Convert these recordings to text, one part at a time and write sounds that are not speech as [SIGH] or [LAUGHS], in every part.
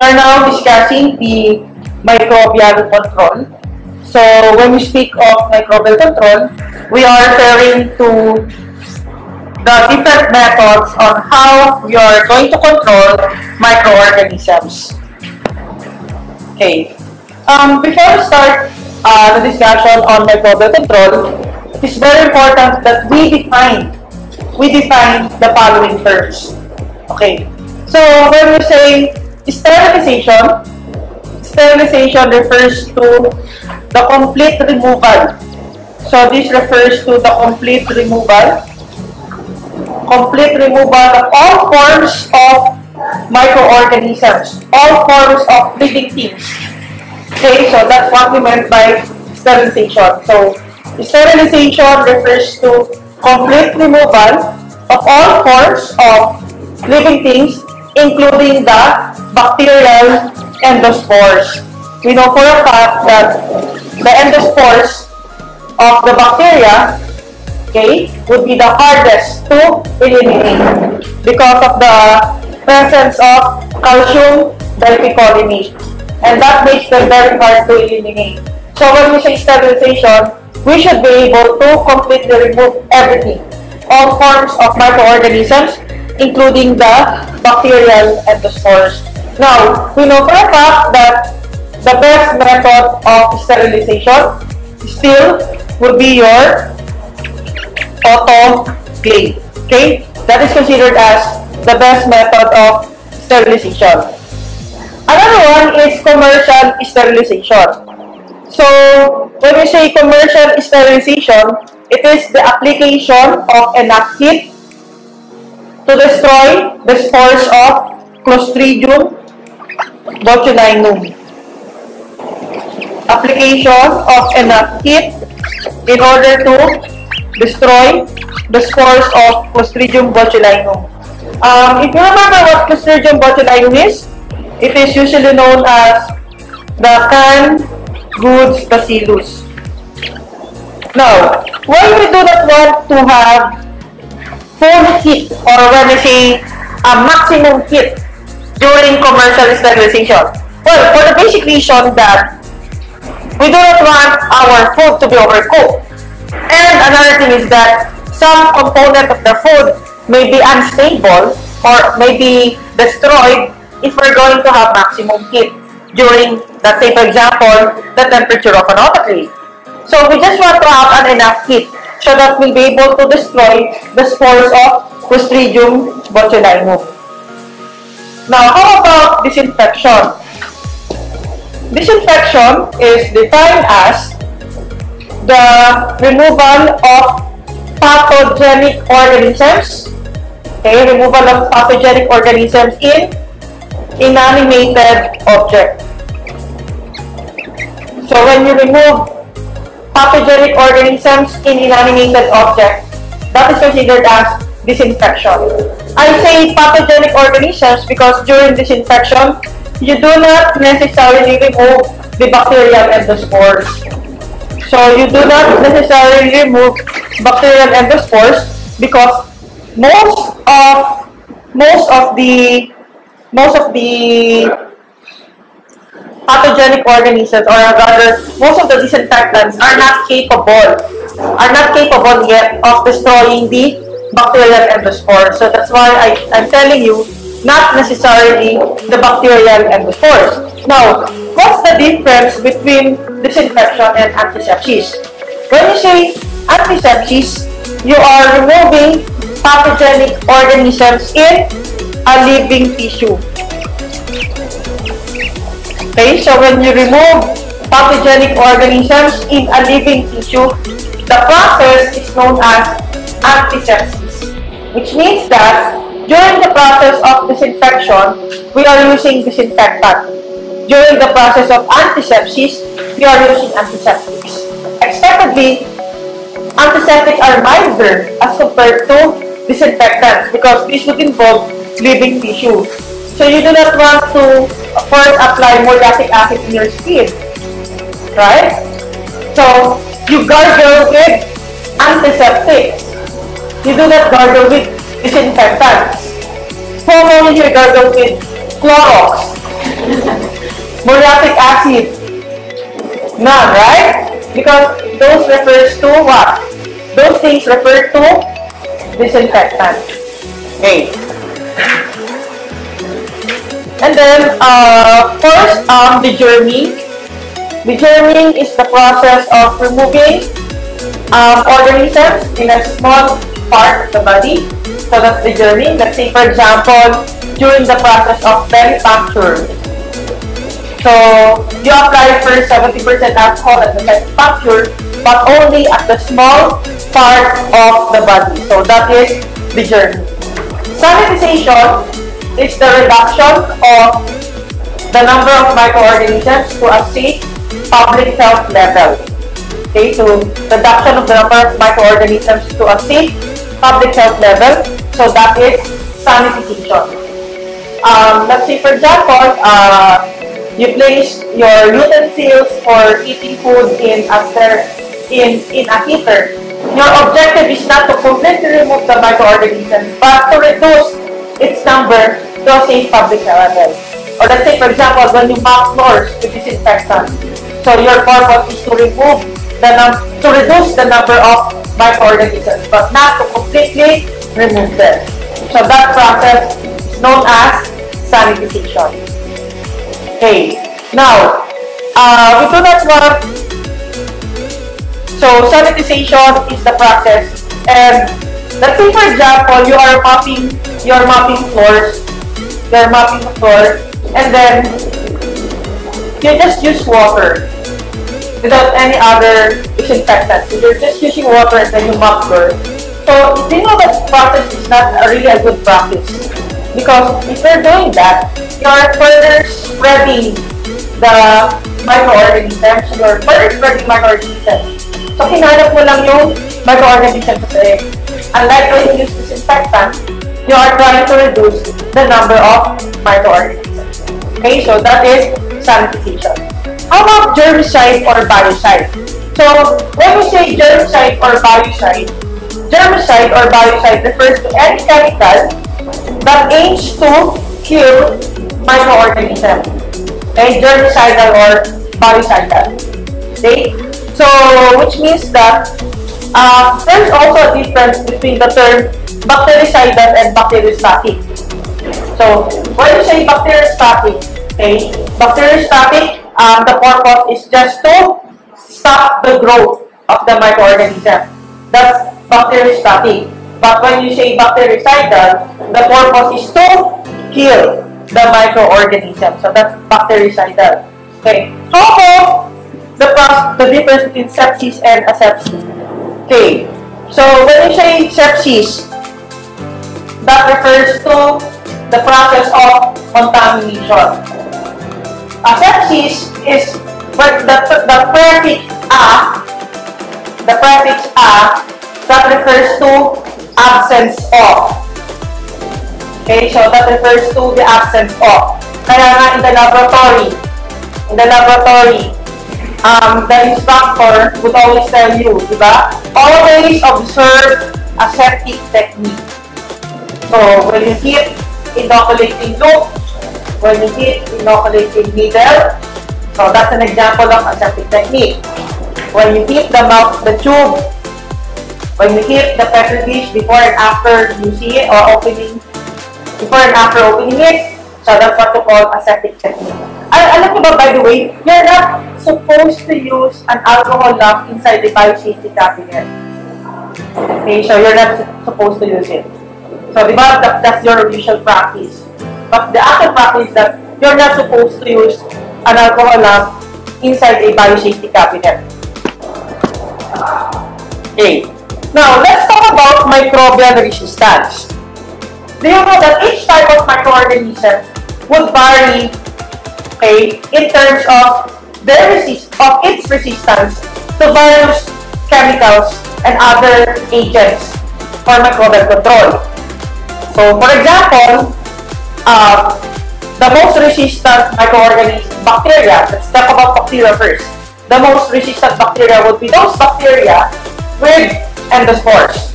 are now discussing the microbial control. So when we speak of microbial control, we are referring to the different methods on how we are going to control microorganisms. Okay. Um, before we start uh, the discussion on microbial control, it is very important that we define we define the following terms. Okay. So when we say sterilization, sterilization refers to the complete removal. So this refers to the complete removal, complete removal of all forms of microorganisms, all forms of living things. Okay, so that's what we meant by sterilization. So sterilization refers to complete removal of all forms of living things, including the bacterial endospores. We know for a fact that the endospores of the bacteria okay, would be the hardest to eliminate because of the presence of calcium dipicolinate. And that makes them very hard to eliminate. So when we say sterilization, we should be able to completely remove everything. All forms of microorganisms, including the bacterial endospores. Now, we know for a fact that the best method of sterilization still would be your autoclave. Okay? That is considered as the best method of sterilization. Another one is commercial sterilization. So, when we say commercial sterilization, it is the application of enough heat to destroy the spores of Clostridium botulinum. Application of enough heat in order to destroy the spores of Clostridium botulinum. Um, if you remember what Clostridium botulinum is, it is usually known as the canned goods bacillus. Now, why we do not want to have full heat or when we say a maximum heat during commercial sterilization? Well, for the basic reason that we do not want our food to be overcooked. And another thing is that some component of the food may be unstable or may be destroyed if we're going to have maximum heat during, let's say for example, the temperature of an autoclave. So we just want to have an enough heat so that we'll be able to destroy the spores of Clostridium botulinum. Now, how about disinfection? Disinfection is defined as the removal of pathogenic organisms, okay, removal of pathogenic organisms in inanimated object. So when you remove pathogenic organisms in inanimated object, that is considered as disinfection. I say pathogenic organisms because during disinfection, you do not necessarily remove the bacterial endospores. So you do not necessarily remove bacterial endospores because most of most of the most of the pathogenic organisms or rather most of the disinfectants are not capable are not capable yet of destroying the bacterial endospores. So that's why I, I'm telling you not necessarily the bacterial endospores. Now, what's the difference between disinfection and antisepsis? When you say antisepsis, you are removing pathogenic organisms in a living tissue. Okay, so when you remove pathogenic organisms in a living tissue, the process is known as antisepsis, which means that during the process of disinfection, we are using disinfectant. During the process of antisepsis, we are using antiseptics. Expectedly, antiseptics are milder as compared to disinfectants because this would involve living tissue. So you do not want to first apply muriatic acid in your skin, right? So you gargle with antiseptics. You do not gargle with disinfectants. Formerly you gargle with Clorox. [LAUGHS] acid? None, right? Because those refers to what? Those things refer to disinfectant. Okay. [LAUGHS] And then, uh, first, um, degerming. The Degerming is the process of removing um, organisms in a small part of the body. So that's degerming. Let's say, for example, during the process of puncture. So, you apply first 70% alcohol at the puncture, but only at the small part of the body. So, that is degerming. Sanitization is the reduction of the number of microorganisms to a safe public health level. Okay, so reduction of the number of microorganisms to a safe public health level. So that is sanitization. Um, let's say, for example, uh, you place your utensils for eating food in a in in a heater. Your objective is not to completely remove the microorganisms, but to reduce its number to safe public level. Or let's say, for example, when you mop floors with disinfectant, so your purpose is to remove the to reduce the number of microorganisms, but not to completely remove them. So that process is known as sanitization. Okay. Now, uh, we do not want. So sanitization is the process, and let's say, for example, you are mopping, you are mopping floors you're mopping the floor, and then you just use water without any other disinfectant. So you're just using water and then you mop floor. So you know that process is not a really a good practice. Because if you're doing that, you're further spreading the microorganisms, you're further spreading microorganisms. So hinanap mo lang yung microorganisms kasi unlike when you use disinfectant, you are trying to reduce the number of microorganisms. Okay, so that is sanitization. How about germicide or biocide? So, when we say germicide or biocide, germicide or biocide refers to any chemical that aims to kill microorganisms. Okay, germicidal or biocidal. Okay, so which means that uh, there's also a difference between the term bactericidal and bacteriostatic. So, when you say bacteriostatic, okay, bacteriostatic, um, the purpose is just to stop the growth of the microorganism. That's bacteriostatic. But when you say bactericidal, the purpose is to kill the microorganism. So that's bactericidal. Okay. How about the, the difference between sepsis and asepsis? Okay. So when you say sepsis, that refers to the process of contamination. Asepsis is the, the prefix a, the prefix a, that refers to absence of. Okay, so that refers to the absence of. Kaya nga in the laboratory, in the laboratory, um, the instructor would always tell you, di? Always observe aseptic technique. So, when you keep inoculating loop, when you keep inoculating needle, so that's an example of aseptic technique. When you keep the mouth, the tube, when you keep the petri dish before and after you see it or opening, before and after opening it, so that's what you call aseptic technique. Al alam ba, by the way, you're not supposed to use an alcohol lamp inside the biosafety cabinet. Okay, so you're not supposed to use it. So, di ba, that, that's your usual practice. But the actual practice is that you're not supposed to use an alcohol lamp inside a biosafety cabinet. Okay. Now, let's talk about microbial resistance. Do you know that each type of microorganism would vary okay, in terms of their resist of its resistance to various chemicals and other agents for microbial control. So, for example, uh, the most resistant microorganism, bacteria, let's talk about bacteria first. The most resistant bacteria would be those bacteria with endospores.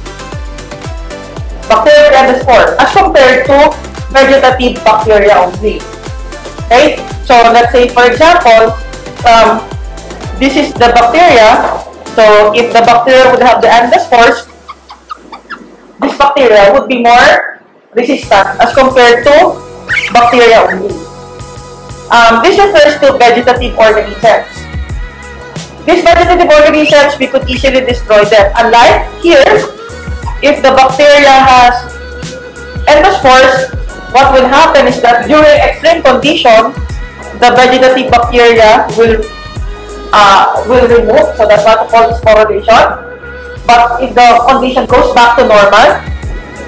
Bacteria with endospores as compared to vegetative bacteria only. Okay? So let's say, for example, um, this is the bacteria. So if the bacteria would have the endospores, this bacteria would be more resistant as compared to bacteria only. Um, this refers to vegetative organisms. These vegetative organisms, we could easily destroy them. Unlike here, if the bacteria has endospores, what will happen is that during extreme condition, the vegetative bacteria will uh, will remove. So that's what call sporulation. But if the condition goes back to normal,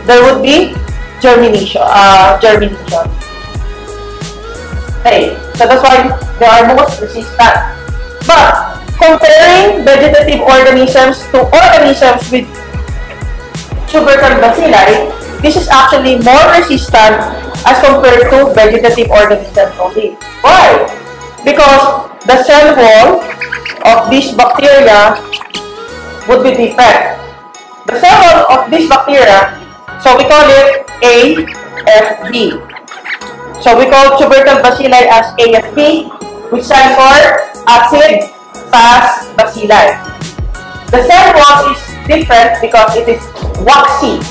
there would be germination. Uh, germination. Okay, so that's why they are most resistant. But comparing vegetative organisms to organisms with tubercle bacilli, this is actually more resistant as compared to vegetative organisms only. Why? Because the cell wall of this bacteria would be different. The cell wall of this bacteria, so we call it AFB. So we call tubercle bacilli as AFB, which stands for acid fast bacilli. The cell wall is different because it is waxy.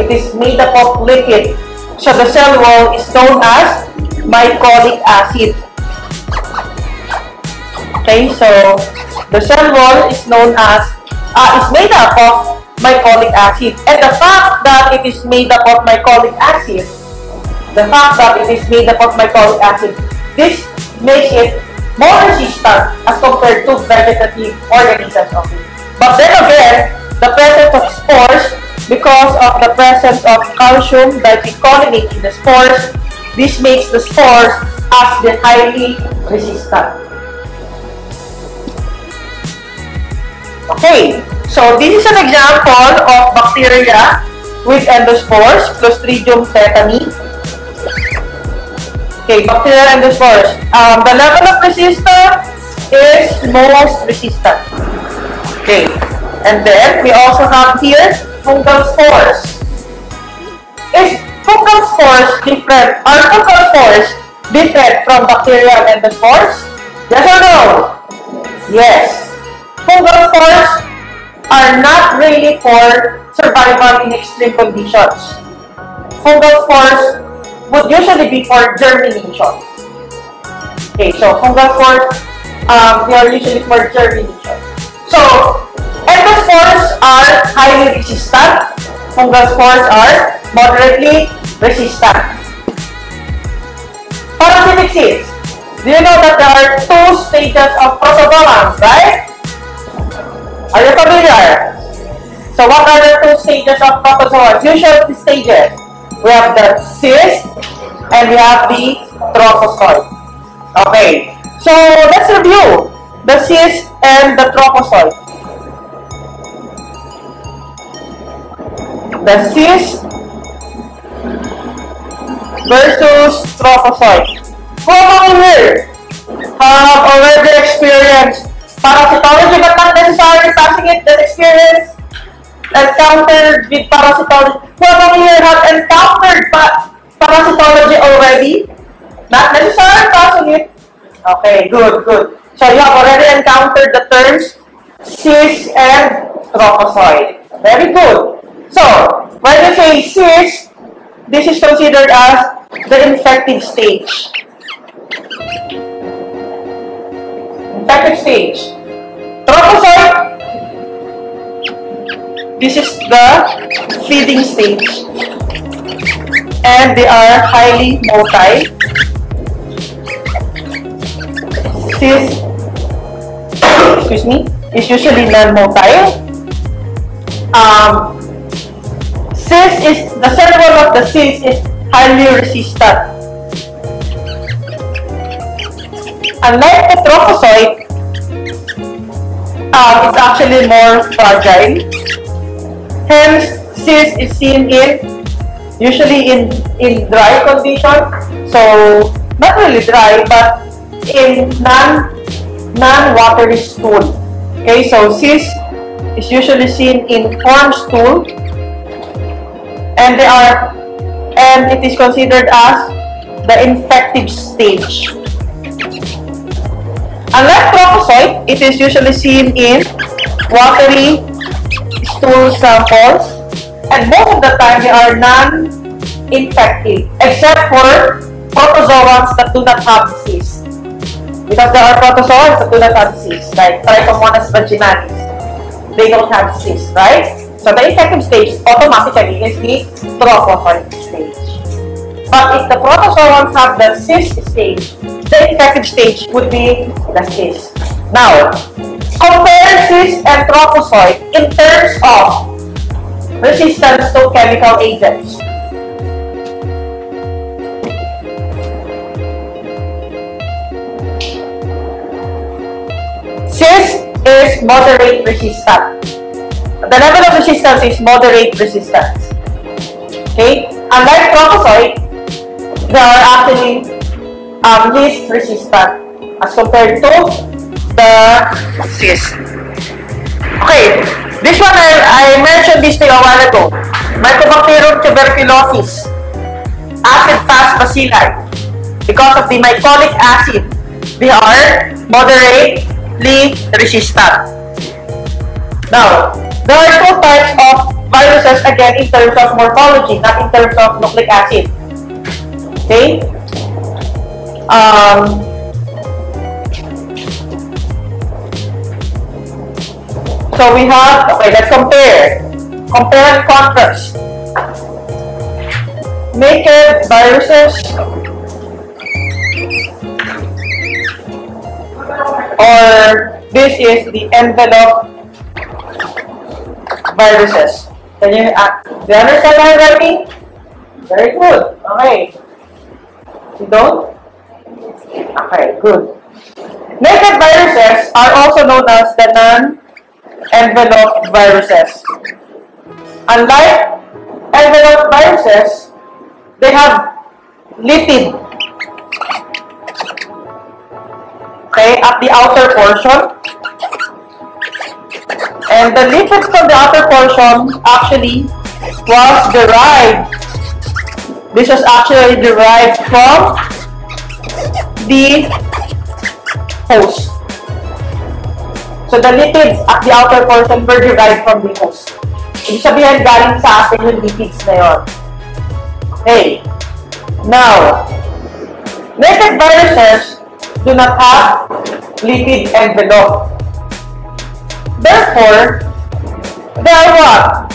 It is made up of liquid. So the cell wall is known as mycolic acid. Okay, so the cell wall is known as, uh, is made up of mycolic acid. And the fact that it is made up of mycolic acid, the fact that it is made up of mycolic acid, this makes it more resistant as compared to vegetative organisms only. But then again, the presence of spores, because of the presence of calcium dipicolinate in the spores, this makes the spores as the highly resistant. Okay, so this is an example of bacteria with endospores, Clostridium tetani. Okay, bacteria endospores. Um, the level of resistance is most resistant. Okay, and then we also have here fungal spores. Is fungal spores different? Are fungal spores different from bacterial endospores? Yes or no? Yes fungal spores are not really for survival in extreme conditions. Fungal spores would usually be for germination. Okay, so fungal spores, um, they are usually for germination. So, endospores are highly resistant. Fungal spores are moderately resistant. Parasitic seeds. Do you know that there are two stages of protozoans, right? Are you familiar? So what are the two stages of protozoa? Usual stages. We have the cyst and we have the trophozoite. Okay. So let's review the cyst and the trophozoite. The cyst versus trophozoite. Who among here have already experienced Parasitology, but not necessarily passing it, that experience encountered with parasitology. Among you have encountered pa parasitology already? Not necessarily passing it. Okay, good, good. So you have already encountered the terms cyst and trophozoite. Very good. So, when you say cyst, this is considered as the infected stage. Infected stage. Trophozoite, this is the feeding stage. And they are highly motile. Cyst, excuse me, is usually non-motile. Um, cyst is, the cell wall of the cyst is highly resistant Unlike the trophozoite, um, it's actually more fragile. Hence, cyst is seen in usually in in dry condition. So not really dry, but in non non-watery stool. Okay, so cyst is usually seen in form stool, and they are and it is considered as the infective stage. Unlike trophozoite, it is usually seen in watery stool samples and most of the time they are non-infective except for protozoans that do not have disease. Because there are protozoans that do not have disease, like Trichomonas vaginalis. They don't have disease, right? So the infective stage automatically is the trophozoite stage. But if the protozoans have the cyst stage, the infective stage would be the cyst. Now, compare cyst and trophozoite in terms of resistance to chemical agents. Cyst is moderate resistant. The level of resistance is moderate resistance. Okay? Unlike trophozoite, they are actually um, least resistant as compared to the cyst. Okay, this one I, I mentioned this you a while ago. Mycobacterium tuberculosis, acid-fast bacilli. Because of the mycolic acid, they are moderately resistant. Now, there are two types of viruses again in terms of morphology, not in terms of nucleic acid. Okay? Um, so we have, okay, let's compare. Compare and contrast. Naked viruses or this is the envelope viruses. Can you, uh, do you understand? Very good. Okay. Don't? Okay, good. Naked viruses are also known as the non-enveloped viruses. Unlike enveloped viruses, they have lipid okay, at the outer portion. And the lipid from the outer portion actually was derived this was actually derived from the host. So the lipids at uh, the outer portion were derived from the host. Ibig sabihin, galing sa atin yung lipids na yun. Okay. Now, naked viruses do not have lipid envelope. Therefore, they are what?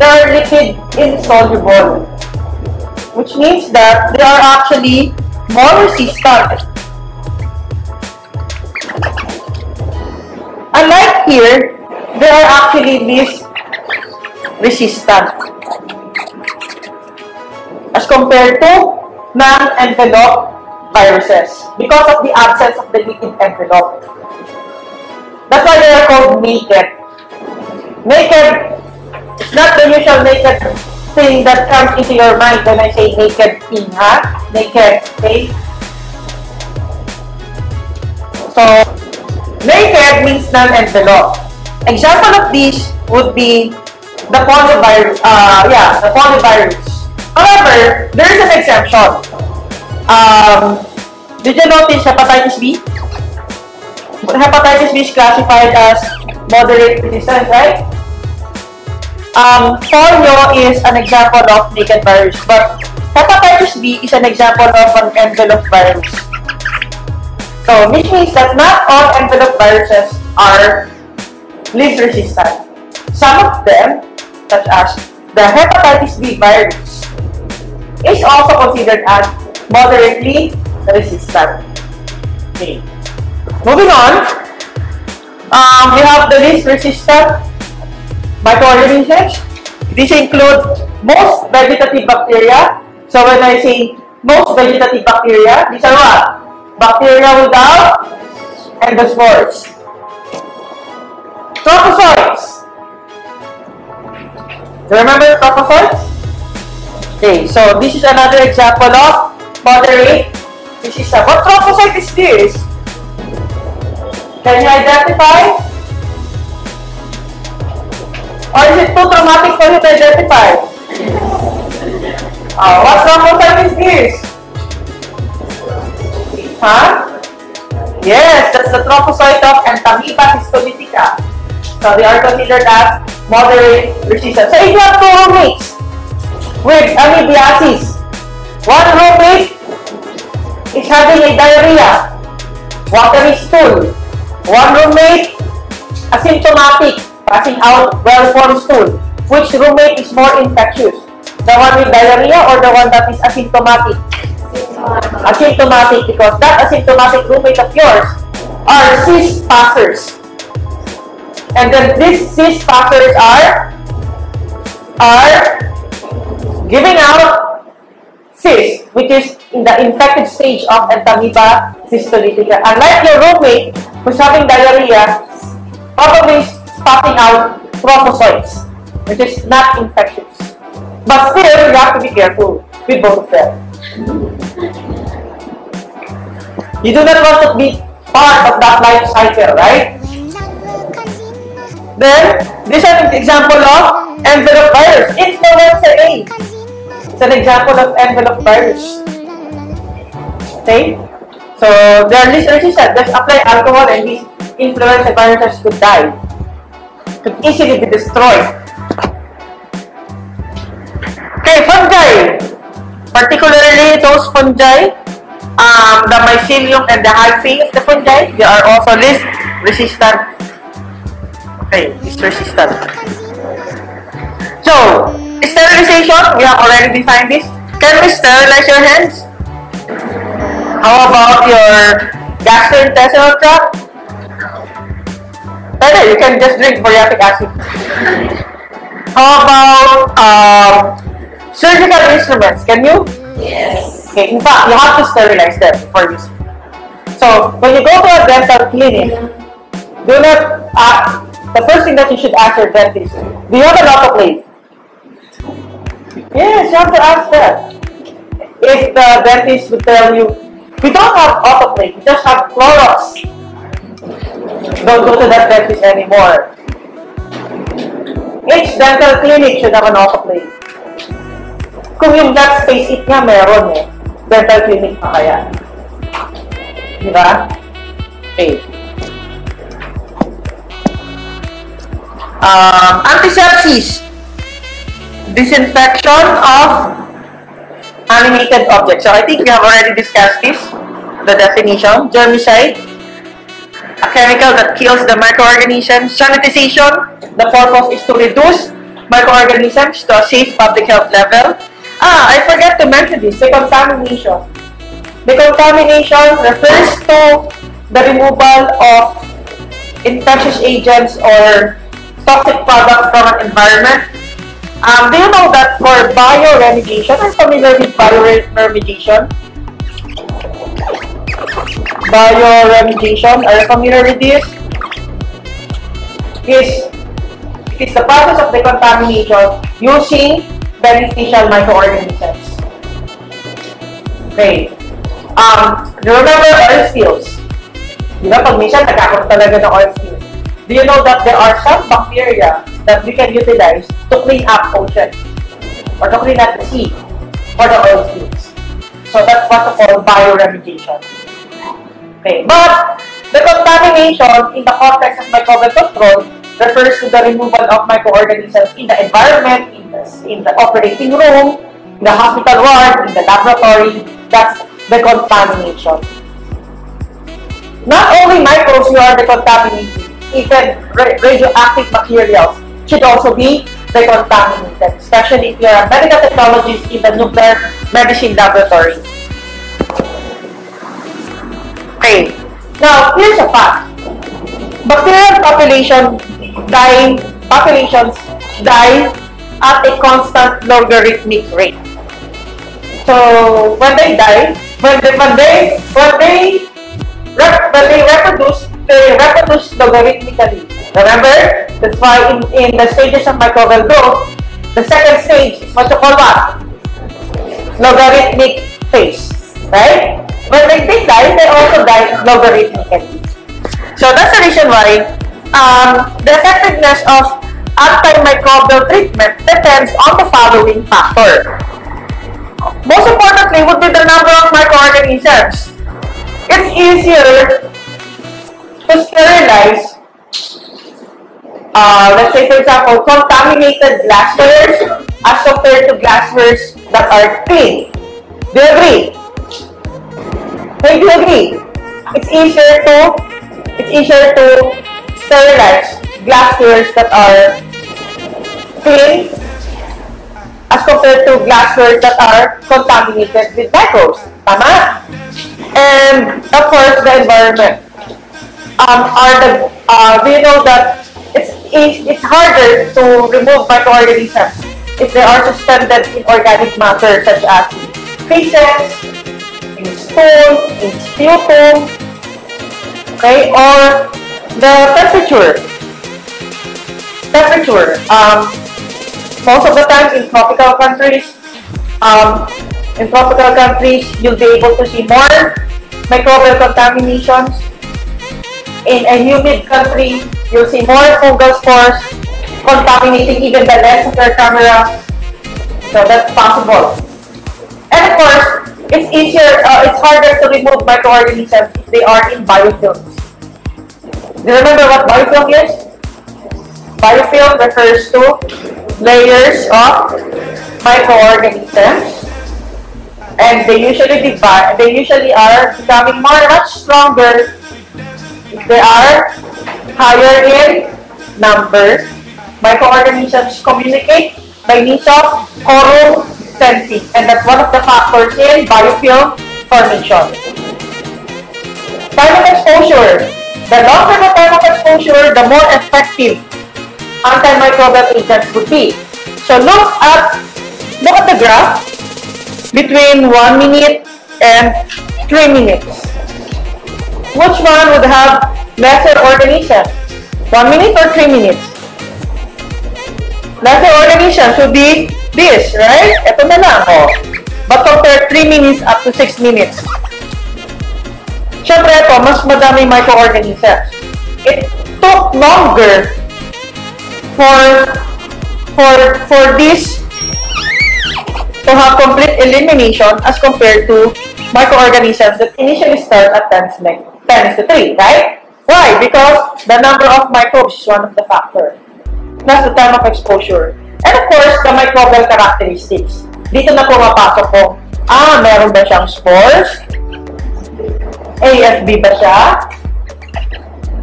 They are lipid insoluble which means that they are actually more resistant. Unlike here, they are actually least resistant as compared to non-enveloped viruses because of the absence of the lipid envelope. That's why they are called naked. Naked, it's not the usual naked thing that comes into your mind when I say naked thing, ha? Naked, okay? So, naked means non-envelope. Example of this would be the poliovirus, uh, yeah, the poliovirus. However, there is an exception. Um, did you notice hepatitis B? Hepatitis B is classified as moderate resistant, right? Um, polio is an example of naked virus, but hepatitis B is an example of an envelope virus. So, which means that not all envelope viruses are least resistant. Some of them, such as the hepatitis B virus, is also considered as moderately resistant. Okay. Moving on, um, we have the least resistant microorganisms. These include most vegetative bacteria. So when I say most vegetative bacteria, these are what? Bacteria without endospores. Trophozoites. Remember trophozoites? Okay, so this is another example of moderate. This is a, what trophozoite is this? Can you identify? Or is it too traumatic for you to identify? Uh, what trophozoite is this? Huh? Yes, that's the trophozoite of Entamoeba histolytica. So they are considered as moderate resistant. So if you have two roommates with amoebiasis, one roommate is having a diarrhea, watery stool. One roommate asymptomatic, passing out well-formed stool. Which roommate is more infectious? The one with diarrhea or the one that is asymptomatic? Asymptomatic because that asymptomatic roommate of yours are cyst passers. And then these cyst passers are are giving out cyst, which is in the infected stage of entamoeba histolytica. Unlike your roommate who's having diarrhea, probably spotting out trophozoites, which is not infectious. But still, you have to be careful with both of them. You do not want to be part of that life cycle, right? Then, this is an example of envelope virus. Influenza A. It's an example of envelope virus. Okay? So, they are least resistant. Just apply alcohol and these influenza viruses could die. Could easily be destroyed. Okay, fungi. Particularly those fungi, um, the mycelium and the hyphae of the fungi, they are also least resistant. Okay, least resistant. So, sterilization, we have already defined this. Can we sterilize your hands? How about your gastrointestinal tract? Pwede, you can just drink muriatic acid. How about um, surgical instruments? Can you? Yes. Okay, in fact, you have to sterilize them before using. So, when you go to a dental clinic, do not, uh, the first thing that you should ask your dentist, do you have an autoclave? Yes, you have to ask that. If the dentist would tell you, we don't have autoclave, we just have Clorox. Don't go to that dentist anymore. Each dental clinic should have an autoclave. Kung yung black space it nga meron eh, dental clinic pa kaya. Di ba? Okay. Um, antisepsis. Disinfection of animated objects. So I think we have already discussed this, the definition. Germicide, chemical that kills the microorganisms. Sanitization, the purpose is to reduce microorganisms to a safe public health level. Ah, I forgot to mention this, decontamination. Decontamination refers to the removal of infectious agents or toxic products from an environment. Um, do you know that for bioremediation, I'm familiar with bioremediation? Bioremediation, are you familiar with this? Is it's the process of decontamination using beneficial microorganisms. Okay. Um, remember oil spills? Di ba, pag minsan nagkakaroon talaga ng oil spills. Do you know that there are some bacteria that we can utilize to clean up ocean or to clean up the sea for the oil spills? So that's what we bioremediation. Okay, but the contamination in the context of microbial control refers to the removal of microorganisms in the environment, in the, in the operating room, in the hospital ward, in the laboratory. That's the contamination. Not only microbes you are decontaminating, even radioactive materials should also be decontaminated, especially if you're a medical technologist in the nuclear medicine laboratory. Now here's a fact. Bacterial population die, populations die at a constant logarithmic rate. So when they die, when they when they when they when they reproduce, they reproduce logarithmically. Remember, that's why in, in the stages of microbial growth, the second stage is what you call what? Logarithmic phase, right? When they, they die, they also die logarithmically. So that's the reason why um, the effectiveness of antimicrobial treatment depends on the following factor. Most importantly would be the number of microorganisms. it's easier to sterilize, uh, let's say for example, contaminated glasswares as compared to glasswares that are clean. Do you agree? Do you agree? It's easier to it's easier to sterilize glasswares that are clean as compared to glassware that are contaminated with microbes. Tama? And of course, the environment. Um, are the, uh, you know that it's, it's harder to remove microorganisms if they are suspended in organic matter such as feces, in sputum, okay, or the temperature. Temperature. Um, most of the times in tropical countries, um, in tropical countries, you'll be able to see more microbial contaminations. In a humid country, you'll see more fungal spores contaminating even the lens of your camera. So that's possible. And of course, it's easier, uh, it's harder to remove microorganisms if they are in biofilms. Do you remember what biofilm is? Biofilm refers to layers of microorganisms and they usually divide they usually are becoming more much stronger if they are higher in number microorganisms communicate by means of quorum sensing and that's one of the factors in biofilm formation time of exposure the longer the time of exposure the more effective antimicrobial agents would be. So look at look at the graph between 1 minute and 3 minutes. Which one would have lesser organisms? 1 minute or 3 minutes? Lesser organisms would be this, right? Ito na lang, oh. But compare 3 minutes up to 6 minutes. Siyempre ito, mas madami microorganisms. It took longer for for for this to have complete elimination as compared to microorganisms that initially start at 10 to 3, right? Why? Because the number of microbes is one of the factors. Plus the time of exposure. And of course, the microbial characteristics. Dito na pumapasok po, ah, meron ba siyang spores? AFB ba siya?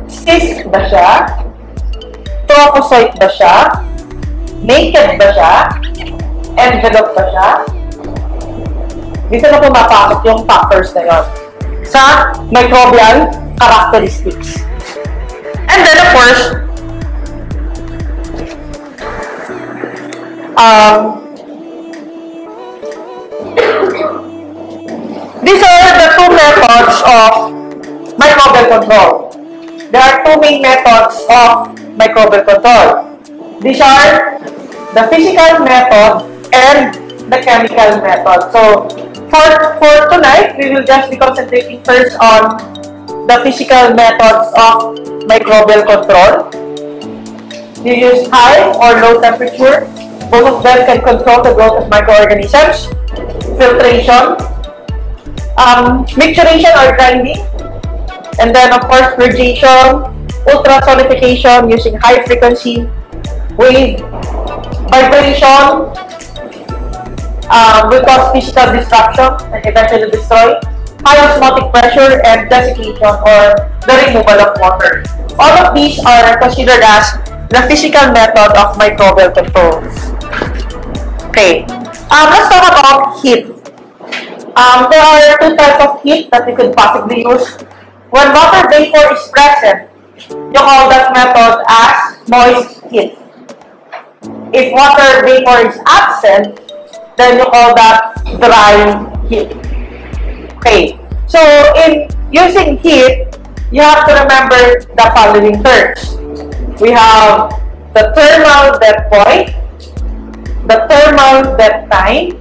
Cyst ba siya? Trophocyte ba siya? Naked ba siya? Envelope ba siya? Dito na pumapasok yung factors na yun sa microbial characteristics. And then, of course, um, these are the two methods of microbial control. There are two main methods of microbial control. These are the physical method and the chemical method. So, for, for tonight, we will just be concentrating first on the physical methods of microbial control. You use high or low temperature. Both of them can control the growth of microorganisms. Filtration, um, micturition or grinding, and then of course purgation, ultrasonification using high frequency wave vibration um, will cause physical disruption and eventually destroy high osmotic pressure and desiccation or the removal of water. All of these are considered as the physical method of microbial control. Okay, um, let's talk about heat. Um, there are two types of heat that we could possibly use. When water vapor is present, you call that method as moist heat. If water vapor is absent, then you call that dry heat. Okay, so in using heat, you have to remember the following terms. We have the thermal death point, the thermal death time,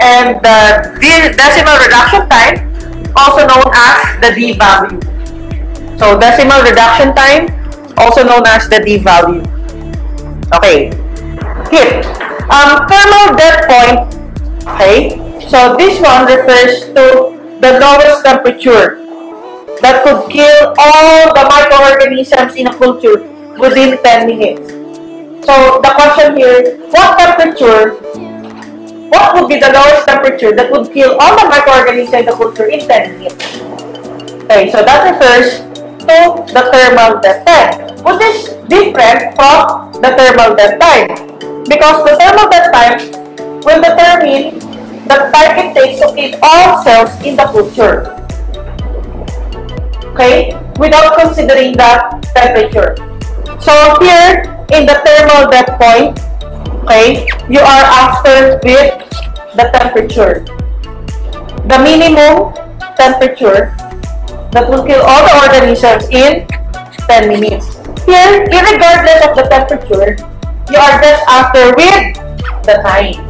and the decimal reduction time, also known as the D value. So decimal reduction time, also known as the D value. Okay. Heat. Um, thermal death point. Okay. So this one refers to the lowest temperature that could kill all the microorganisms in a culture within 10 minutes. So the question here, what temperature, what would be the lowest temperature that would kill all the microorganisms in the culture in 10 minutes? Okay, so that refers to the thermal death time, which is different from the thermal death time. Because the thermal death time will determine the time it takes to kill all cells in the culture. Okay, without considering the temperature. So here, in the thermal death point, okay, you are after with the temperature. The minimum temperature that will kill all the organisms in 10 minutes. Here, regardless of the temperature, you are just after with the time.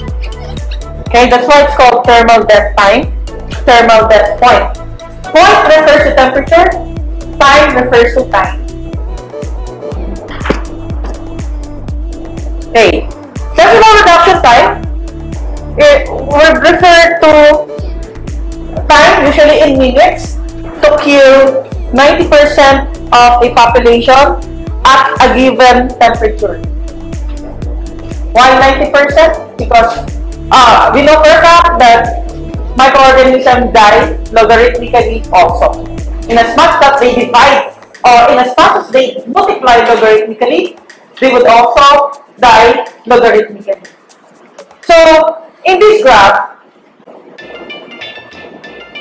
Okay, that's why it's called thermal death time, thermal death point. Point refers to temperature, time refers to time. Okay, decimal reduction time it would refer to time, usually in minutes, to kill 90% of a population at a given temperature. Why 90%? Because uh, we know for a fact that microorganisms die logarithmically also. In as much that they divide or in as much as they multiply logarithmically, they would also So, in this graph,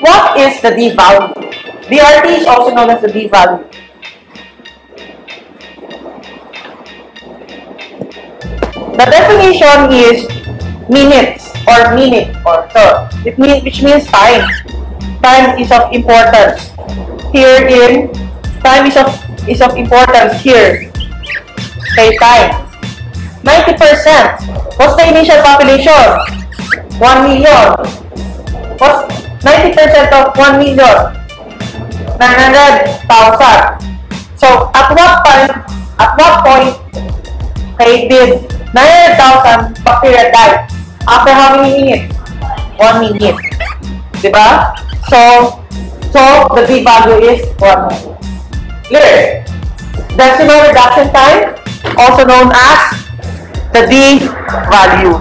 what is the D value? DRT is also known as the D value. The definition is minutes or minute or so. It means which means time. Time is of importance. Here in time is of is of importance here. Say time. 90%. What's the initial population? 1 million. What's 90% of 1 million? 900,000. So, at what point, at what point, okay, did 900,000 bacteria die? After how many minutes? 1 minute. Diba? So, so the B value is 1 minute. Clear? Decimal reduction time, also known as the D value.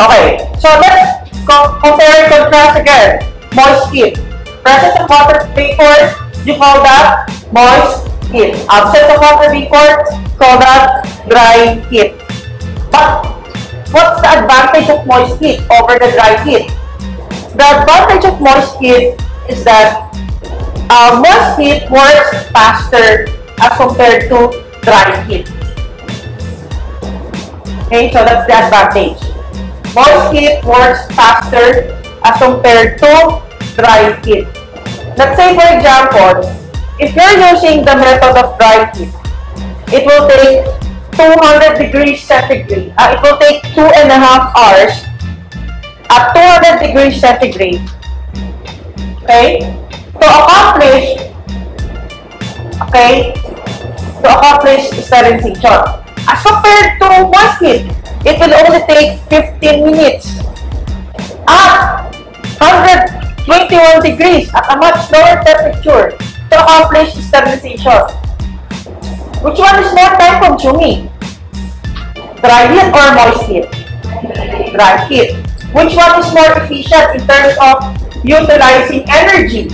Okay, so let's co compare and contrast again. Moist heat. Presence of water vapor, you call that moist heat. Absence of water vapor, call that dry heat. But what's the advantage of moist heat over the dry heat? The advantage of moist heat is that uh, moist heat works faster as compared to dry heat. Okay, so that's the advantage. Moist heat works faster as compared to dry heat. Let's say for example, if you're using the method of dry heat, it will take 200 degrees centigrade. Uh, it will take two and a half hours at 200 degrees centigrade. Okay? To accomplish, okay, to accomplish sterilization. As compared to heat, it will only take 15 minutes. At 121 degrees at a much lower temperature to accomplish sterilization. Which one is more time consuming? Dry heat or moist heat? Dry heat. Which one is more efficient in terms of utilizing energy?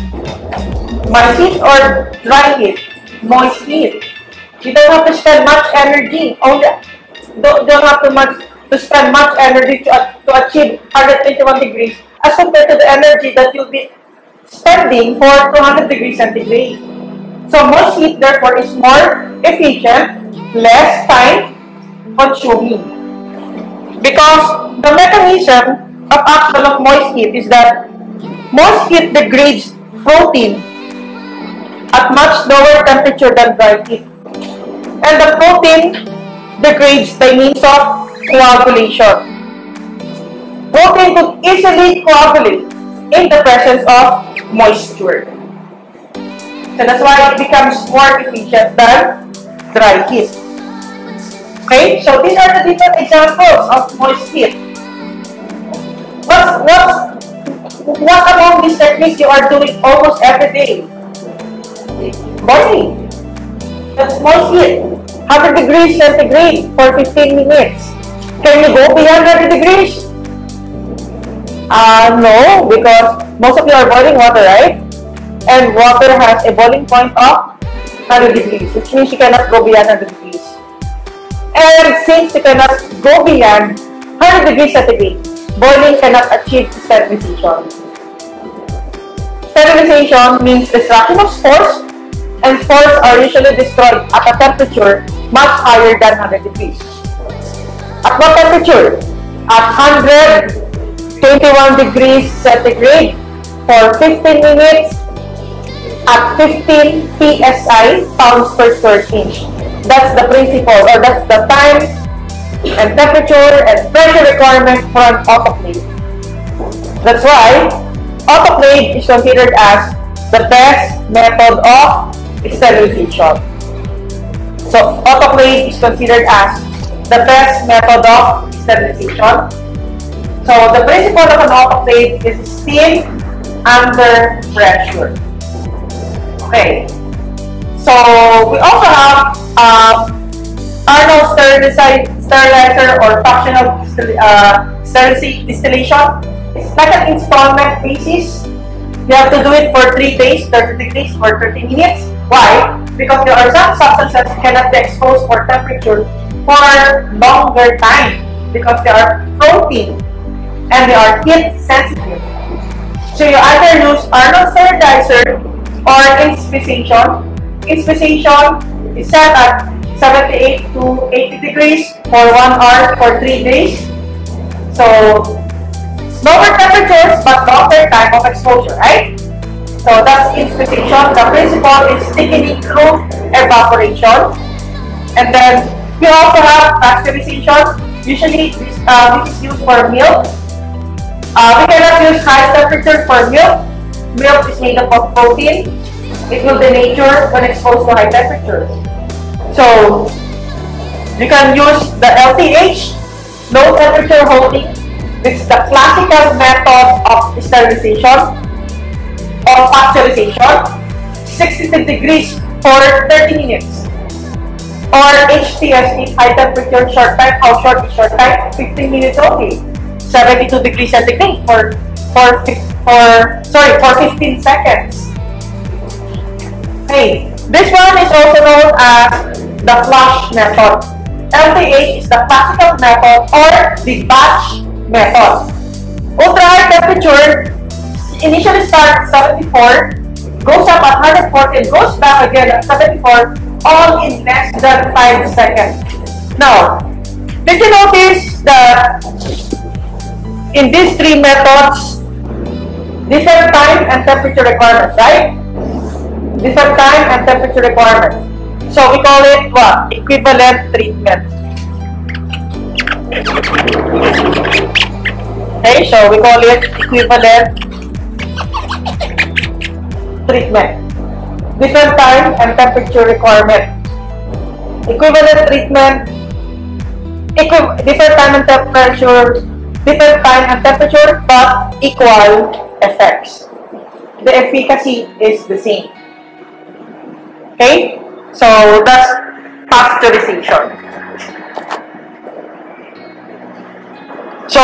Moist heat or dry heat? Moist heat. You don't have to spend much energy. Only don't, don't have to much to spend much energy to, uh, to achieve 121 degrees as compared to the energy that you'll be spending for 200 degrees centigrade. So moist heat therefore is more efficient, less time consuming. Because the mechanism of action of moist heat is that moist heat degrades protein at much lower temperature than dry heat and the protein degrades by means of coagulation. Protein could easily coagulate in the presence of moisture. So that's why it becomes more efficient than dry heat. Okay, so these are the different examples of moist heat. What's, what's, what among these techniques you are doing almost every day? Boiling. That's heat. 100 degrees centigrade for 15 minutes. Can you go beyond 100 degrees? Uh, no, because most of you are boiling water, right? And water has a boiling point of 100 degrees, which means you cannot go beyond 100 degrees. And since you cannot go beyond 100 degrees centigrade, boiling cannot achieve sterilization. Sterilization means destruction of spores, and spores are usually destroyed at a temperature much higher than 100 degrees. At what temperature? At 121 degrees centigrade for 15 minutes at 15 psi pounds per square inch. That's the principle or that's the time and temperature and pressure requirement for an autoclave. That's why autoclave is considered as the best method of sterilization. So, autoclave is considered as the best method of sterilization. So, the principle of an autoclave is steam under pressure. Okay. So, we also have uh, Arnold sterilizer or fractional uh, tyndallization like an installment basis. You have to do it for 3 days, 30 degrees for 30 minutes. Why? Because there are some substances cannot be exposed for temperature for longer time because they are protein and they are heat sensitive. So you either use Arnold sterilizer or inspissation. Inspissation is set at 78 to 80 degrees for 1 hour for 3 days. So lower temperatures but longer time of exposure, right? So that's inspissation. The principle is thickening through evaporation. And then we also have pasteurization. Usually this, uh, this is used for milk. Uh, we cannot use high temperature for milk. Milk is made up of protein. It will denature when exposed to high temperatures. So you can use the LTH, low temperature holding this is the classical method of sterilization or pasteurization. 62 degrees for 30 minutes. Or HTS high temperature short time. How short is short time? 15 minutes only. 72 degrees centigrade for for for sorry for 15 seconds. Hey, this one is also known as the flash method. LTH is the classical method or the batch method. Ultra high temperature initially starts at 74, goes up at 140, and goes back again at 74, all in less than 5 seconds. Now, did you notice that in these three methods, different time and temperature requirements, right? Different time and temperature requirements. So we call it what? Equivalent treatment. Okay, so we call it equivalent treatment. Different time and temperature requirement. Equivalent treatment, equi different time and temperature, different time and temperature, but equal effects. The efficacy is the same. Okay, so that's pasteurization. So,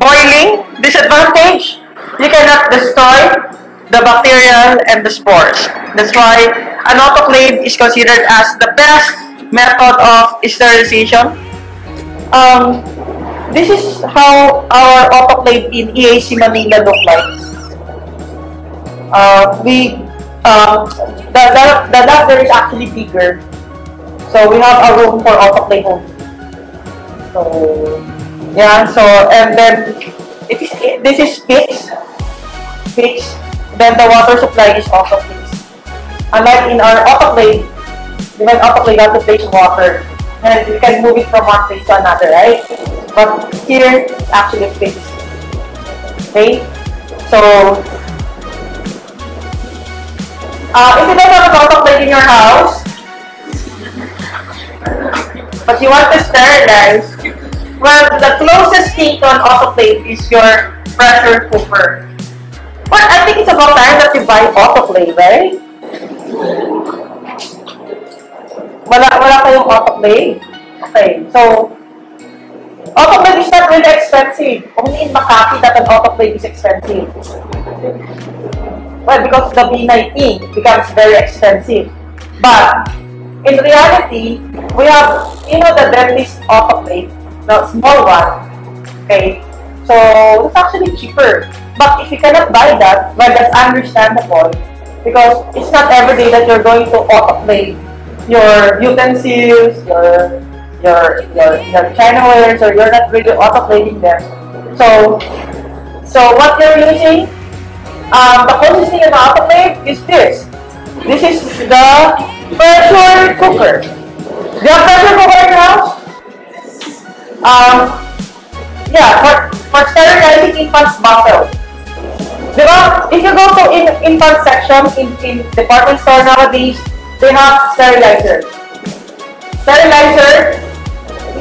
boiling, disadvantage, you cannot destroy the bacteria and the spores. That's why an autoclave is considered as the best method of sterilization. Um, this is how our autoclave in EAC Manila look like. Uh, we, uh, the, the, the lab there is actually bigger. So we have a room for autoclave only. So, yeah, so, and then, it is, it, this is fixed, fixed, then the water supply is also fixed. Unlike in our autoclave, we have autoclave, have to place water, and you can move it from one place to another, right? But here, it's actually fixed. Okay? So, uh, if you don't have an autoclave in your house, but you want to sterilize, well, the closest thing to an autoclave is your pressure cooker. But I think it's about time that you buy autoplay, right? Wala, wala kayong autoplay? Okay, so, autoplay is not really expensive. Only in Makati that an autoplay is expensive. Well, because the B19 becomes very expensive. But, in reality, we have, you know, the dentist autoplay, the small one, okay? So, it's actually cheaper. But if you cannot buy that, well, that's understandable. Because it's not every day that you're going to autoclave your utensils, your your your, your chinawares, or you're not really autoclaving them. So so what you're using, um, the closest thing in the autoclave is this. This is the pressure cooker. Do you have pressure cooker in your house? Um, yeah, for, for sterilizing infant's Diba? If you go to in, infant section in, in department store nowadays, they have sterilizer. Sterilizer,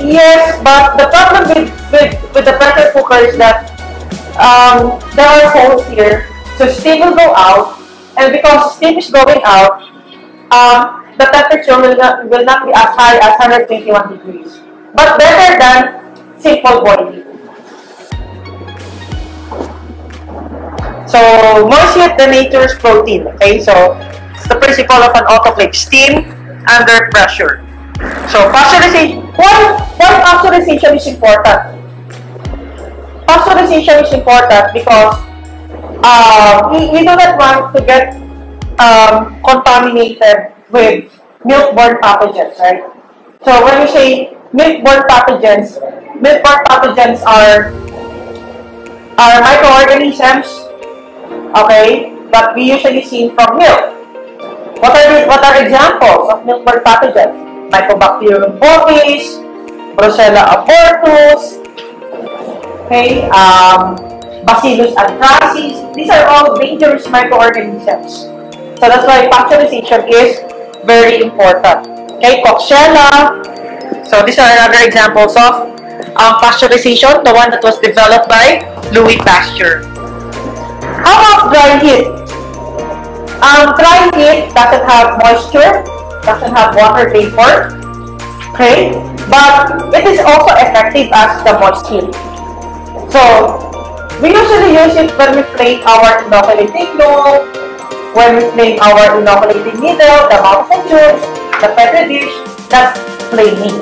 yes, but the problem with, with, with the pressure cooker is that um, there are holes here, so steam will go out, and because steam is going out, um, the temperature will not, will not be as high as 121 degrees, but better than simple boiling. So, moist heat denatures protein, okay? So, it's the principle of an autoclave, steam under pressure. So pasteurization, why, why pasteurization is important? Pasteurization is important because uh, we, we do not want to get um, contaminated with milk-borne pathogens, right? So when we say milk-borne pathogens, milk-borne pathogens are are microorganisms, okay, that we usually see from milk. What are, what are examples of milk-borne pathogens? Mycobacterium bovis, Brucella abortus, okay, um, Bacillus anthracis. These are all dangerous microorganisms. So that's why pasteurization is very important. Okay, Coxiella. So these are other examples of um, pasteurization, the one that was developed by Louis Pasteur. How about dry heat? Um, dry heat doesn't have moisture, doesn't have water vapor, okay? But it is also effective as the moist heat. So, we usually use it when we flame our inoculating loop, when we flame our inoculating needle, the mountain tubes, the petri dish, that's flaming.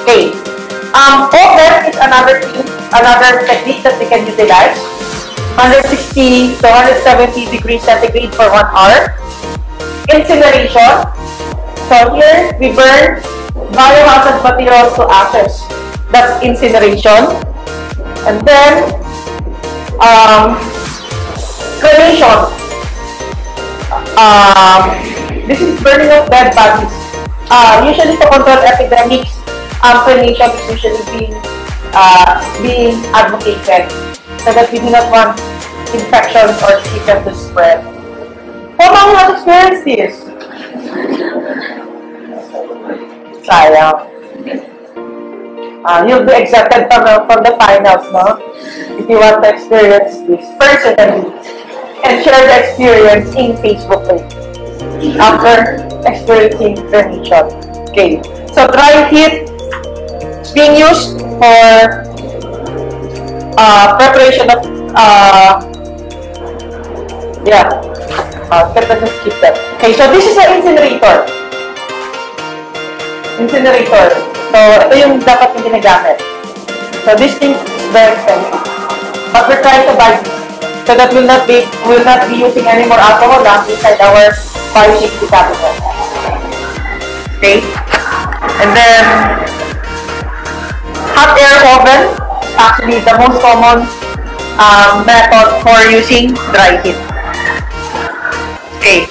Okay. Um, oven is another thing, another technique that we can utilize. 160 to 170 degrees centigrade for one hour. Incineration. So here, we burn biohazard materials to ashes. That's incineration. And then, um, cremation. Um, this is burning of dead bodies. Uh, usually to control epidemics, um, cremation is usually being, uh, being advocated so that we do not want infections or diseases to spread. How many has experienced this? Sayang. Uh, you'll be accepted from the, from the finals, no? If you want to experience this personally and share the experience in Facebook page after experiencing the cremation. Okay. So heat is being used for uh, preparation of uh, yeah uh, let us skip that okay so this is an incinerator. Incinerator. So ito yung dapat yung ginagamit. So this thing is very expensive. But we're trying to buy this so that we'll not be will not be using any more alcohol now inside our fire safety cabinet okay? And then hot air oven actually the most common um, method for using dry heat. Okay.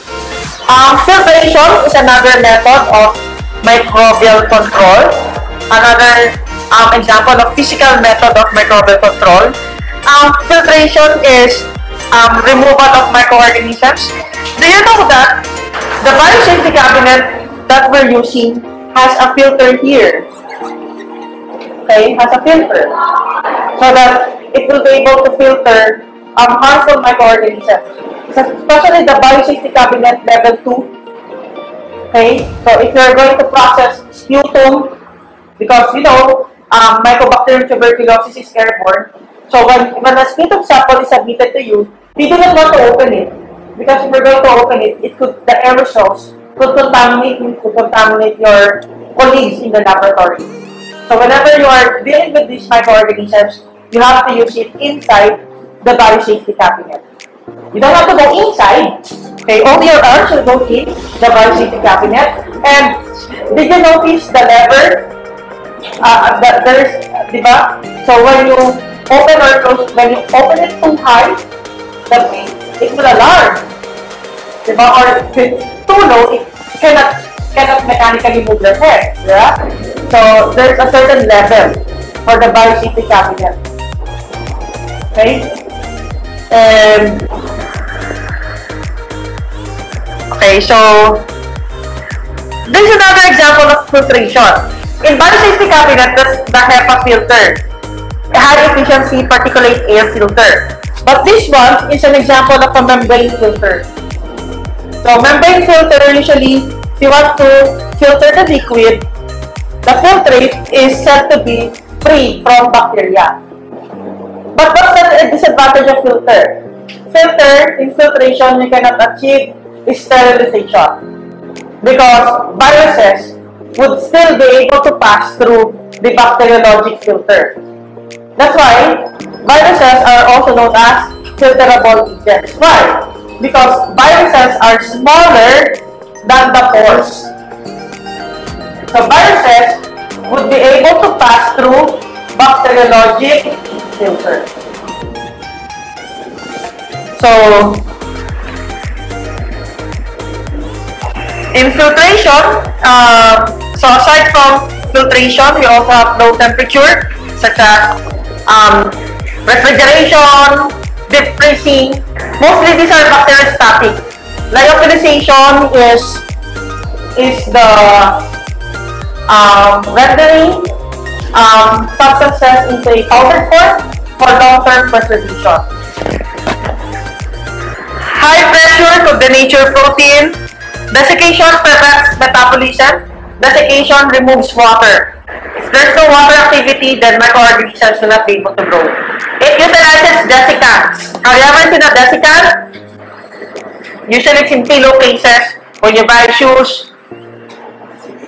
Um, filtration is another method of microbial control. Another um, example of physical method of microbial control. Um, filtration is um, removal of microorganisms. Do you know that the biosafety cabinet that we're using has a filter here? Okay, has a filter so that it will be able to filter um, harmful microorganisms, especially the biosafety cabinet level 2. Okay, so if you're going to process sputum, because you know, um, Mycobacterium tuberculosis is airborne, so when, when a sputum sample is submitted to you, we do not want to open it. Because if we're going to open it, it could, the aerosols could contaminate, could contaminate your colleagues in the laboratory. So whenever you are dealing with these microorganisms, you have to use it inside the biosafety cabinet. You don't have to go inside. Okay, only your arm should go in the biosafety cabinet. And did you notice the lever? Uh, the, there's, diba? So when you open or close, when you open it too high, the, it will alarm. Diba? Or if it's too low, it cannot cannot mechanically move your head. Yeah? So there's a certain level for the biosafety cabinet. Okay? Okay, so this is another example of filtration. In biosafety cabinet, the HEPA filter, a high efficiency particulate air filter. But this one is an example of a membrane filter. So membrane filter usually, if you want to filter the liquid, the filtrate is said to be free from bacteria. But what's the disadvantage of filter? Filter, in filtration, you cannot achieve sterilization because viruses would still be able to pass through the bacteriologic filter. That's why viruses are also known as filterable agents. Why? Because viruses are smaller than the pores. So viruses would be able to pass through bacteriologic filter. So, infiltration, uh, so aside from filtration, we also have low temperature, such as um, refrigeration, deep freezing. Mostly these are bacteriostatic. Lyophilization is is the um, rendering um, substances into a powdered form for long-term preservation. High pressure to denature protein. Desiccation prevents metabolism. Desiccation removes water. If there's no water activity, then microorganisms will not be able to grow. It utilizes desiccants. Have you ever seen a desiccant? Usually it's in pillowcases. When you buy shoes,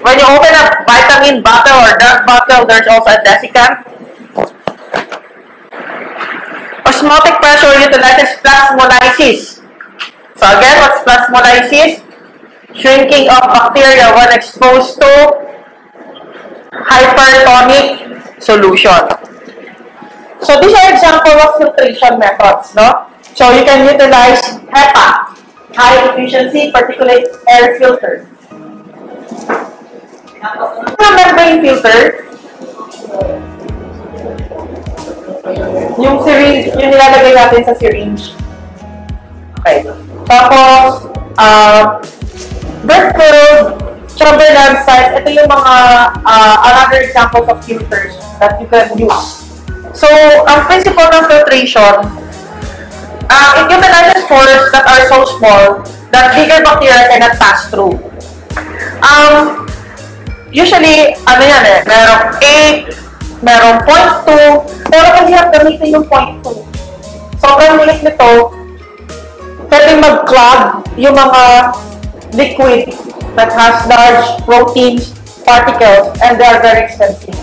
when you open a vitamin bottle or drug bottle, there's also a desiccant. Osmotic pressure utilizes plasmolysis. So again, what's plasmolysis? Shrinking of bacteria when exposed to hypertonic solution. So these are examples of filtration methods, no? So you can utilize HEPA, high efficiency particulate air filter. The membrane filter, yung syringe, yung nilalagay natin sa syringe. Okay. Tapos, uh, birth probe, Chamberlain size, ito yung mga uh, another examples of filters that you can use. So, ang principle ng filtration, uh, it utilizes pores that are so small that bigger bacteria cannot pass through. Um, usually, ano yan eh, merong 8, merong 0.2, pero mahirap gamitin yung 0.2. Sobrang liit nito, pwedeng mag-clog yung mga liquid that has large proteins, particles, and they are very expensive.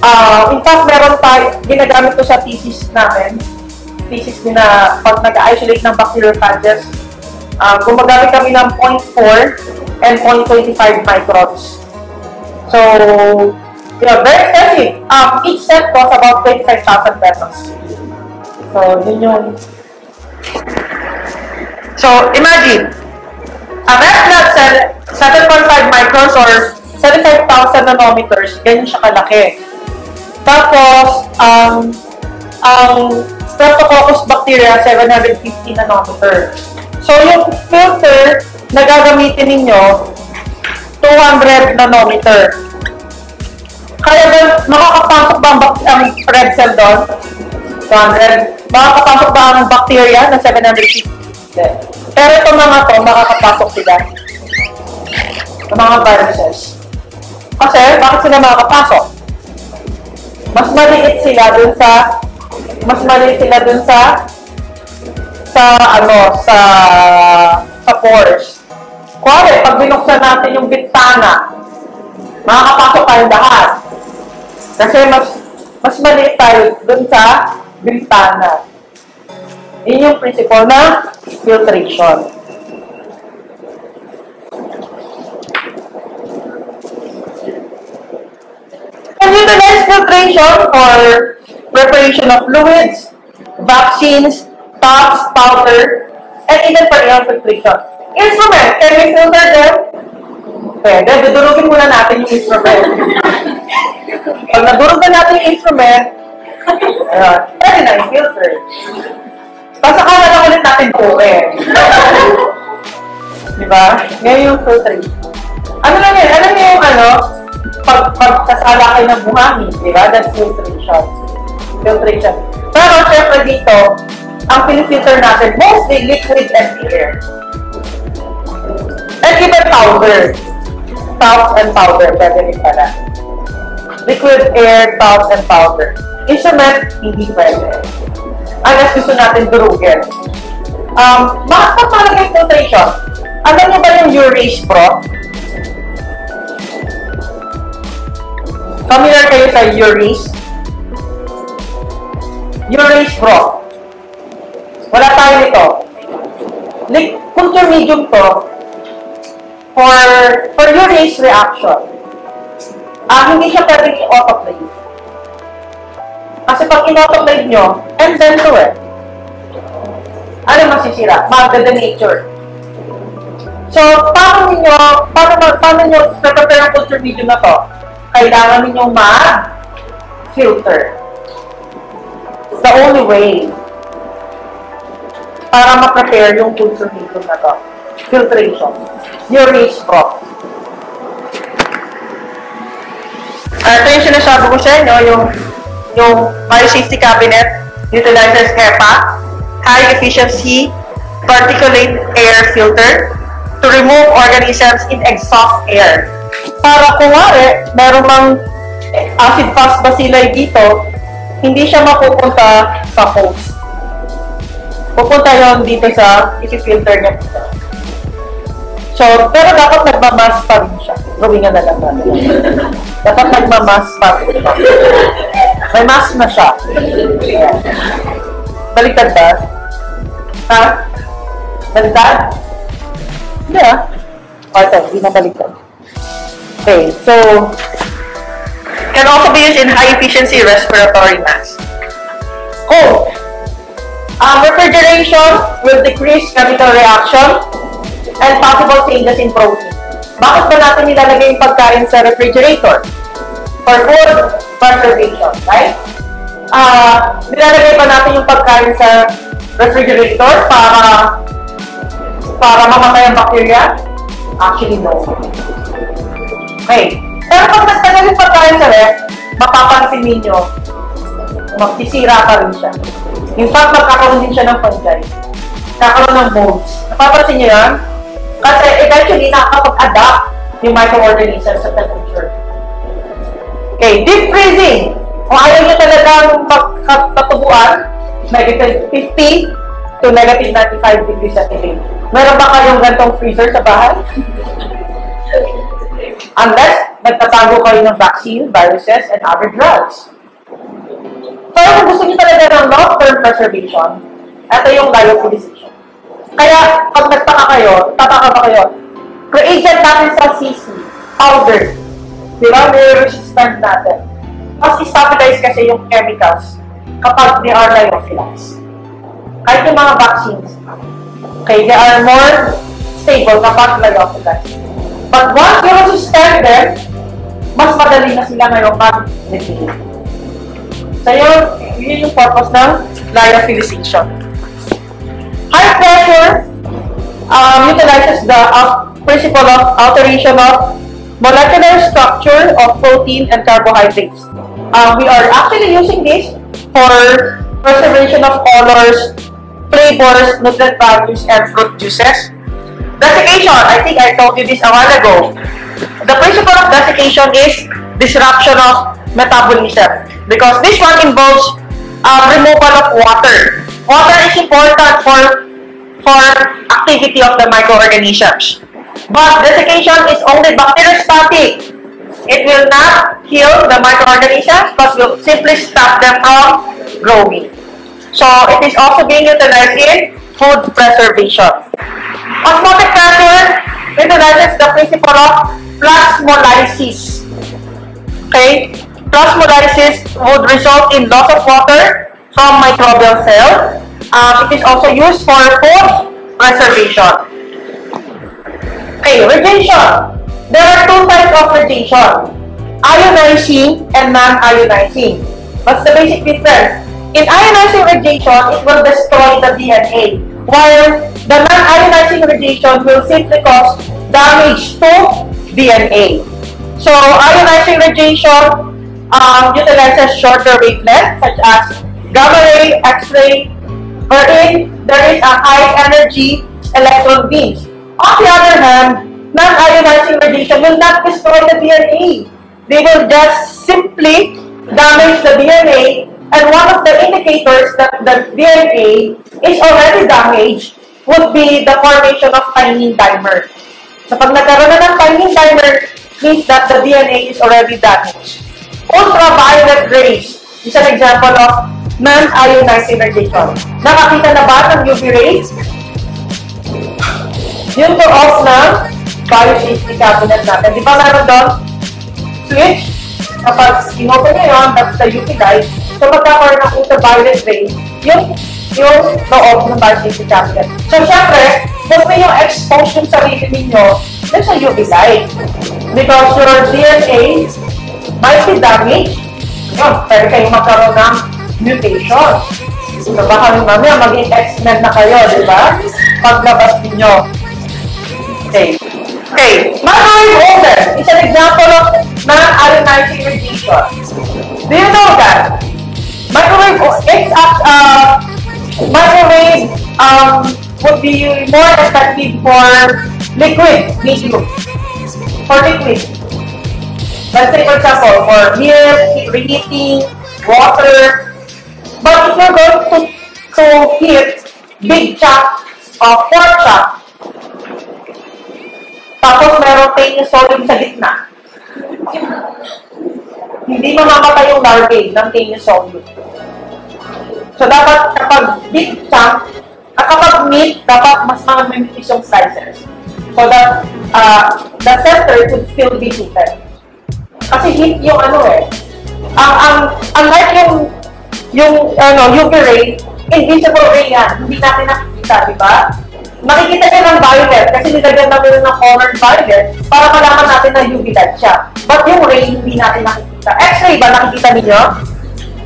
Uh, in fact, meron tayo, ginagamit ko sa thesis namin, thesis din na pag nag-isolate ng bacteriophages, uh, gumagamit kami ng 0.4 and 0.25 microns. So, know, very expensive. Um, each set costs about 25,000 pesos. So, yun yung... So, imagine, a red blood cell, 7.5 microns or 75,000 nanometers, ganyan siya kalaki. Tapos, um, ang Streptococcus bacteria, 750 nanometer. So, yung filter na gagamitin ninyo, 200 nanometer. Kaya ba, makakapasok ba ang, ang red cell doon? 200. Makakapasok ba ang bacteria na 750? Hindi. Pero itong mga to, makakapasok sila. Ang mga viruses. Kasi, bakit sila makakapasok? Mas maliit sila dun sa mas maliit sila dun sa sa ano, sa sa pores. Kuwari, pag binuksan natin yung bintana, makakapasok tayo lahat. Kasi mas mas maliit tayo dun sa bintana. Yun yung principle ng filtration. Can utilize filtration for preparation of fluids, vaccines, tops, powder, and even for air filtration. Instrument, can we filter them? Pwede, dudurugin muna natin yung instrument. Pag nadurog na natin yung instrument, ayan, pwede na i-filter. Pasakalan na ulit natin buuin. Di ba? Ngayon yung filtration. Ano lang yan? Alam niyo yung ano, pag, pagkasala kayo ng buhangin, di ba? That's filtration. Filtration. Pero syempre dito, ang pinifilter natin, mostly liquid and air. And even powder. Tops and powder, pwede rin pala. Liquid, air, tops, and powder. Instrument, hindi pwede. Unless gusto natin durugin. Um, bakit talaga yung filtration? Alam niyo ba yung Urase Pro? Familiar kayo sa Urase? Urase Pro. Wala tayo nito. Like, culture medium to for for urase reaction. Ah, hindi siya pwedeng i-autoclave. Kasi pag in-autoclave nyo, and then to it, ano masisira? Magda-denature. So, paano ninyo, paano, paano nyo prepare ang culture medium na to? Kailangan ninyo mag-filter. The only way para ma-prepare yung culture medium na to. Filtration. Urase prop. Uh, ito yung sinasabi ko sa inyo, yung, yung biosafety cabinet utilizes HEPA, high efficiency particulate air filter to remove organisms in exhaust air. Para kunwari, meron mang acid fast bacilli dito, hindi siya mapupunta sa host. Pupunta yon dito sa isi-filter niya dito. So, pero dapat nagmamask pa rin siya. Gawin nga na lang natin. dapat nagmamask pa rin siya. May mask na siya. Ayan. Baliktad ba? Ha? Baliktad? Hindi ah. Okay, hindi na baliktad. Okay, so, can also be used in high efficiency respiratory mask. Oh, um, refrigeration will decrease chemical reaction and possible changes in protein. Bakit ba natin nilalagay yung pagkain sa refrigerator? For food preservation, right? Uh, nilalagay ba natin yung pagkain sa refrigerator para para mamatay ang bacteria? Actually, no. Okay. Pero pag nagtagal yung pagkain sa ref, mapapansin ninyo, magsisira pa rin siya. In fact, magkakaroon din siya ng fungi. Kakaroon ng molds. Napapansin niyo yan? Kasi eventually, nakakapag-adapt yung microorganisms sa temperature. Okay, deep freezing. Kung ayaw nyo talagang magkatubuan, negative 50 to negative 95 degrees centigrade. Meron ba kayong gantong freezer sa bahay? [LAUGHS] Unless, nagtatago kayo ng vaccine, viruses, and other drugs. Pero kung gusto niyo talaga ng long-term preservation, ito yung lyophilization. Kaya, pag nagtaka kayo, tataka ba kayo, reagent natin sa CC, powder, di ba, may resistant natin. Mas stabilize kasi yung chemicals kapag they are lyophilized. Kahit yung mga vaccines, okay, they are more stable kapag lyophilized. But once you resistant them, mas madali na sila ngayon mag-degrade. So yun, yun yung purpose ng lyophilization. High pressure um, utilizes the uh, principle of alteration of molecular structure of protein and carbohydrates. Um, we are actually using this for preservation of colors, flavors, nutrient values, and fruit juices. Desiccation, I think I told you this a while ago. The principle of desiccation is disruption of metabolism because this one involves uh, removal of water. Water is important for for activity of the microorganisms. But desiccation is only bacteriostatic. It will not kill the microorganisms but will simply stop them from growing. So it is also being utilized in food preservation. Osmotic pressure utilizes the principle of plasmolysis. Okay? Plasmolysis would result in loss of water from microbial cell. Um, it is also used for food preservation. Okay, radiation. There are two types of radiation. Ionizing and non-ionizing. What's the basic difference? In ionizing radiation, it will destroy the DNA, while the non-ionizing radiation will simply cause damage to DNA. So, ionizing radiation um, utilizes shorter wavelengths such as gamma ray, X-ray, wherein there is a high energy electron beam. On the other hand, non-ionizing radiation will not destroy the DNA. They will just simply damage the DNA and one of the indicators that the DNA is already damaged would be the formation of thymine dimer. So pag nagkaroon na ng thymine dimer, means that the DNA is already damaged. Ultraviolet rays is an example of non-ionizing radiation. Nakakita na ba ng UV rays? Yung to off ng biosafety cabinet natin. Di ba meron doon? Switch. Kapag inopen nyo yun, that's the UV light. So magkakaroon ng ultraviolet ray, yung yung loob ng biosafety cabinet. So syempre, huwag mo yung expose yung sarili ninyo dun sa UV light. Because your DNA might be damaged. Yun, pwede kayong magkaroon ng mutation. So baka mamaya maging X-Men na kayo, di ba? Paglabas ninyo. Okay. Okay. Microwave oven is an example of non-ionizing radiation. Do you know that? Microwave, it's uh, microwave um, would be more effective for liquid medium. For liquid. Let's say, for example, for milk, reheating, water. But you're going to, to heat big chunk of pork chop, tapos meron tayong sodium sa gitna, hindi mamamatay yung larvae ng tayong sodium. So, dapat kapag big chunk, at kapag meat, dapat mas mga manipis yung slices. So that uh, the center could still be heated. Kasi heat yung ano eh. Ang, ang, unlike yung, yung, ano, UV ray, invisible ray yan. Hindi natin nakikita, di ba? Makikita niya ng violet kasi nilagyan natin ng colored violet para malaman natin na UV light siya. But yung ray, hindi natin nakikita. X-ray ba nakikita ninyo?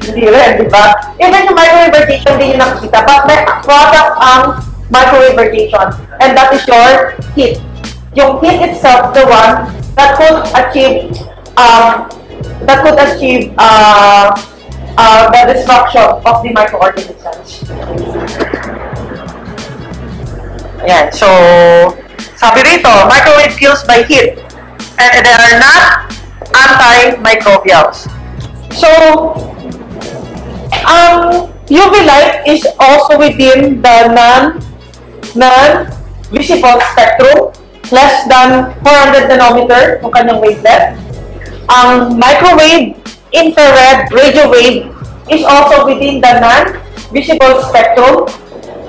Hindi rin, di ba? Even yung microwave radiation, hindi nyo nakikita. But may product ang microwave radiation. And that is your heat. Yung heat itself, the one that could achieve um, that could achieve uh, uh, the destruction of the microorganisms. Ayan, so, sabi rito, microwave kills by heat. And they are not antimicrobials. So, um, UV light is also within the non non visible spectrum, less than 400 nanometer kung kanyang wavelength. Ang microwave, infrared, radio wave is also within the non-visible spectrum,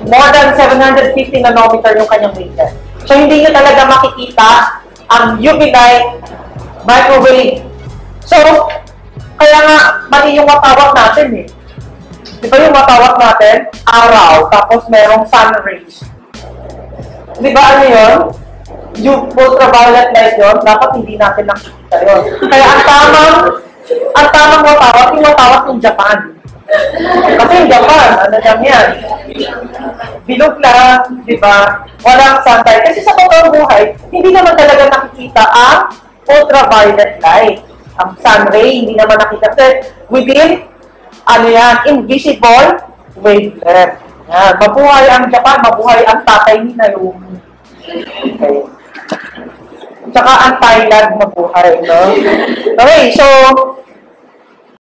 more than 750 nanometer yung kanyang wavelength. So, hindi nyo talaga makikita ang UV light, microwave. So, kaya nga, mali yung watawat natin eh. Di ba yung watawat natin? Araw, tapos merong sun rays. Di ba ano yun? Yung ultraviolet light yun, dapat hindi natin nakikita yun. Kaya ang tamang, ang tamang watawat, yung watawat ng Japan. Kasi yung Japan, ano lang yan? Bilog lang, di ba? Walang sunlight. Kasi sa totoong buhay, hindi naman talaga nakikita ang ultraviolet light. Ang sun ray, hindi naman nakita. Kasi within, ano yan, invisible wavelength. Yan. Mabuhay ang Japan, mabuhay ang tatay ni Naomi. Okay. Tsaka ang Thailand mabuhay, no? Okay, so,